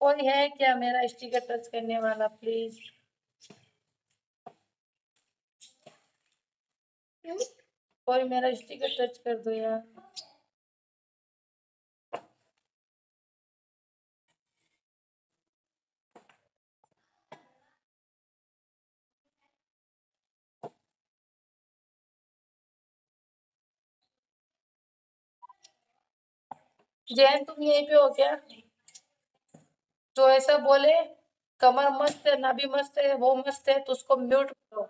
कोई है क्या मेरा स्टिकर टच करने वाला प्लीज़ कोई मेरा स्टिकर टच कर दो यार। जैन, तुम यहीं पे हो क्या? जो ऐसा बोले, कमर मस्त है ना भी मस्त है, वो मस्त है तो उसको म्यूट करो।